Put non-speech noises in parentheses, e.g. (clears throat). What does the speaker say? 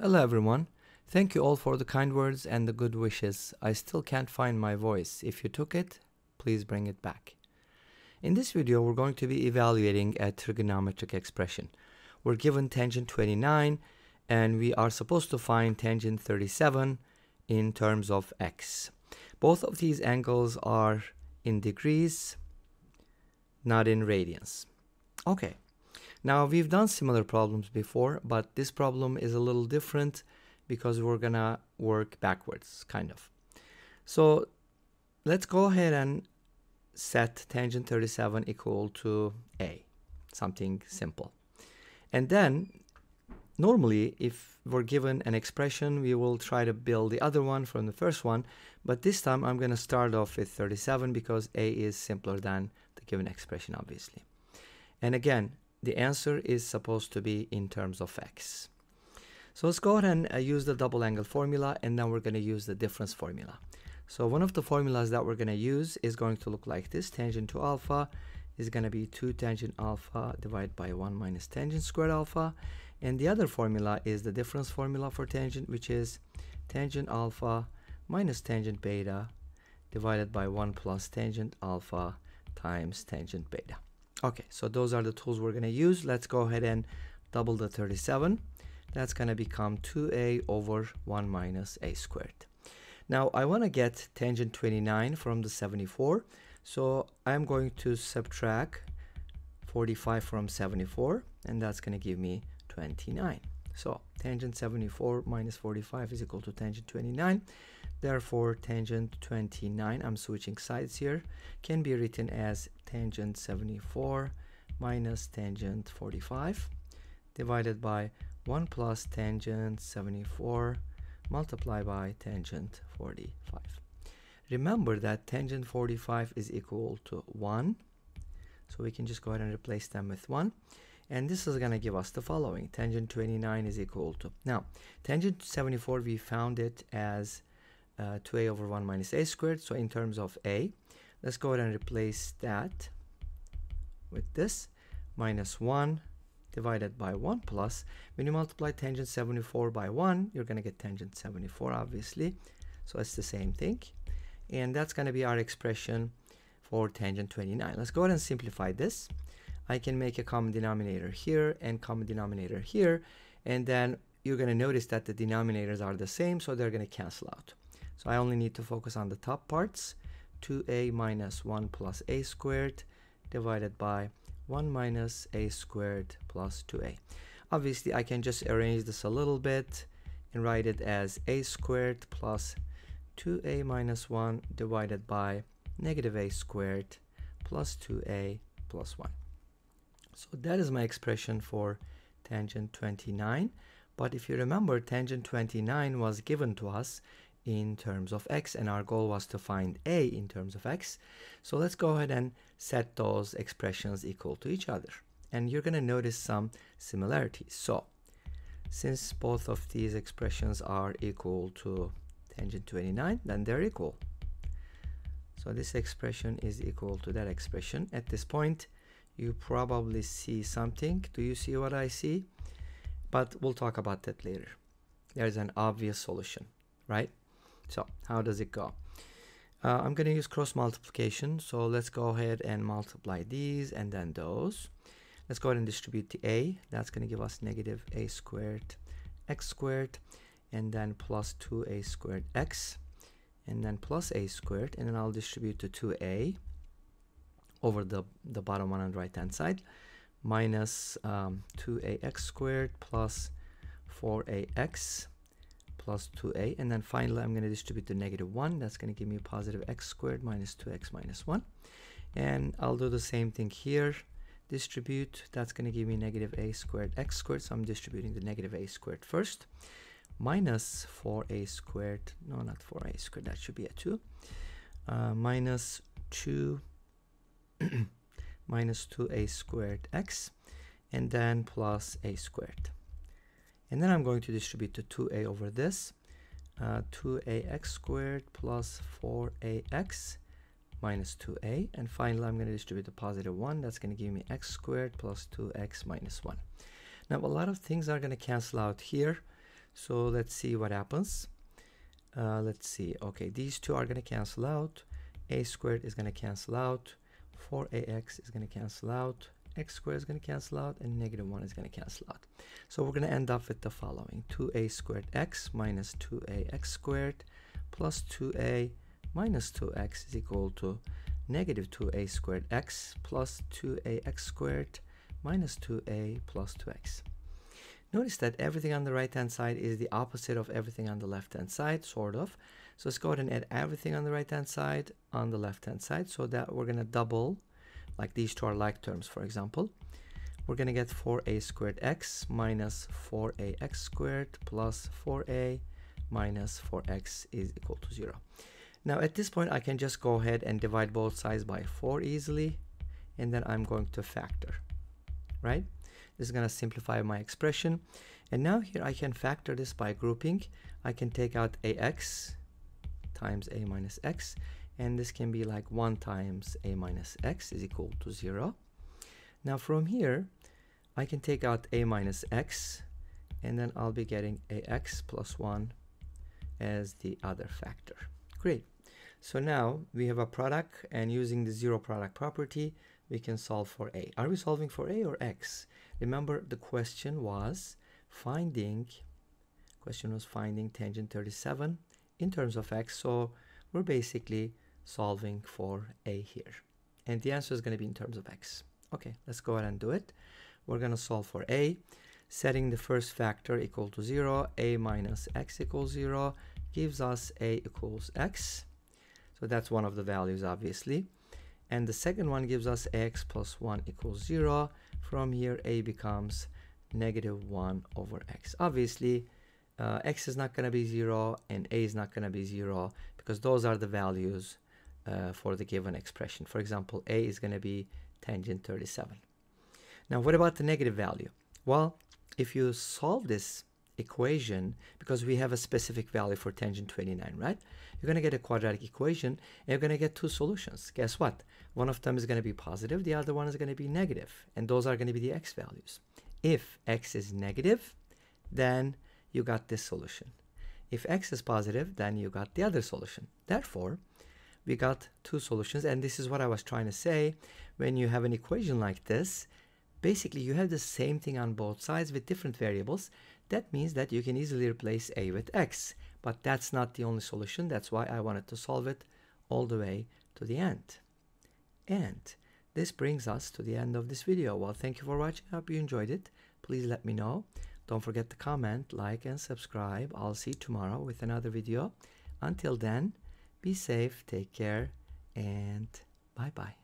Hello everyone. Thank you all for the kind words and the good wishes. I still can't find my voice. If you took it, please bring it back. In this video, we're going to be evaluating a trigonometric expression. We're given tangent 29 and we are supposed to find tangent 37 in terms of x. Both of these angles are in degrees, not in radians. Okay, now we've done similar problems before, but this problem is a little different because we're gonna work backwards, kind of. So let's go ahead and set tangent 37 equal to a, something simple. And then normally if we're given an expression, we will try to build the other one from the first one, but this time I'm gonna start off with 37 because a is simpler than the given expression, obviously. And again, the answer is supposed to be in terms of x. So let's go ahead and uh, use the double angle formula and then we're going to use the difference formula. So one of the formulas that we're going to use is going to look like this. Tangent to alpha is going to be 2 tangent alpha divided by 1 minus tangent squared alpha. And the other formula is the difference formula for tangent, which is tangent alpha minus tangent beta divided by 1 plus tangent alpha times tangent beta. Okay, so those are the tools we're going to use. Let's go ahead and double the 37. That's going to become 2a over 1 minus a squared. Now, I want to get tangent 29 from the 74. So I'm going to subtract 45 from 74, and that's going to give me 29. So tangent 74 minus 45 is equal to tangent 29. Therefore, tangent 29, I'm switching sides here, can be written as tangent 74 minus tangent 45 divided by 1 plus tangent 74 multiplied by tangent 45. Remember that tangent 45 is equal to 1. So we can just go ahead and replace them with 1. And this is going to give us the following. Tangent 29 is equal to. Now, tangent 74, we found it as uh, 2a over 1 minus a squared. So in terms of a, let's go ahead and replace that with this minus 1 divided by 1 plus. When you multiply tangent 74 by 1, you're going to get tangent 74, obviously. So it's the same thing. And that's going to be our expression for tangent 29. Let's go ahead and simplify this. I can make a common denominator here and common denominator here. And then you're going to notice that the denominators are the same, so they're going to cancel out. So I only need to focus on the top parts. 2a minus 1 plus a squared divided by 1 minus a squared plus 2a. Obviously, I can just arrange this a little bit and write it as a squared plus 2a minus 1 divided by negative a squared plus 2a plus 1. So that is my expression for tangent 29. But if you remember, tangent 29 was given to us in terms of x and our goal was to find a in terms of x. So let's go ahead and set those expressions equal to each other. And you're going to notice some similarities. So since both of these expressions are equal to tangent 29, then they're equal. So this expression is equal to that expression. At this point, you probably see something. Do you see what I see? But we'll talk about that later. There's an obvious solution, right? So how does it go? Uh, I'm going to use cross multiplication. So let's go ahead and multiply these and then those. Let's go ahead and distribute the a. That's going to give us negative a squared x squared and then plus 2a squared x and then plus a squared and then I'll distribute the 2a over the, the bottom one on the right hand side minus um, 2ax squared plus 4ax plus 2a and then finally I'm going to distribute the negative 1 that's going to give me a positive x squared minus 2x minus 1 and I'll do the same thing here. Distribute that's going to give me negative a squared x squared so I'm distributing the negative a squared first. Minus 4a squared no not 4a squared that should be a 2 uh, minus 2 (clears throat) minus 2a squared x and then plus a squared and then I'm going to distribute the 2a over this. Uh, 2ax squared plus 4ax minus 2a. And finally, I'm going to distribute the positive 1. That's going to give me x squared plus 2x minus 1. Now, a lot of things are going to cancel out here. So let's see what happens. Uh, let's see. Okay, these two are going to cancel out. a squared is going to cancel out. 4ax is going to cancel out. X squared is going to cancel out. And negative 1 is going to cancel out. So we're going to end up with the following. 2a squared x minus 2ax squared plus 2a minus 2x is equal to negative 2a squared x plus 2ax squared minus 2a plus 2x. Notice that everything on the right hand side is the opposite of everything on the left hand side, sort of. So let's go ahead and add everything on the right hand side on the left hand side so that we're going to double, like these two are like terms, for example. We're going to get 4a squared x minus 4ax squared plus 4a minus 4x is equal to 0. Now at this point I can just go ahead and divide both sides by 4 easily and then I'm going to factor, right? This is going to simplify my expression. And now here I can factor this by grouping. I can take out ax times a minus x. And this can be like 1 times a minus x is equal to 0. Now from here, I can take out a minus x. And then I'll be getting ax plus 1 as the other factor. Great. So now we have a product and using the zero product property, we can solve for a. Are we solving for a or x? Remember the question was finding, question was finding tangent 37 in terms of x. So we're basically solving for a here. And the answer is going to be in terms of x. Okay, let's go ahead and do it. We're going to solve for a. Setting the first factor equal to 0, a minus x equals 0 gives us a equals x. So that's one of the values, obviously. And the second one gives us x plus 1 equals 0 from here a becomes negative 1 over x. Obviously, uh, x is not going to be 0 and a is not going to be 0 because those are the values uh, for the given expression. For example, a is going to be tangent 37. Now, what about the negative value? Well, if you solve this equation, because we have a specific value for tangent 29, right? You're going to get a quadratic equation, and you're going to get two solutions. Guess what? One of them is going to be positive, the other one is going to be negative, and those are going to be the x values. If x is negative, then you got this solution. If x is positive, then you got the other solution. Therefore, we got two solutions, and this is what I was trying to say. When you have an equation like this, basically you have the same thing on both sides with different variables. That means that you can easily replace a with x, but that's not the only solution. That's why I wanted to solve it all the way to the end. And this brings us to the end of this video. Well, thank you for watching. I hope you enjoyed it. Please let me know. Don't forget to comment, like, and subscribe. I'll see you tomorrow with another video. Until then, be safe, take care, and bye-bye.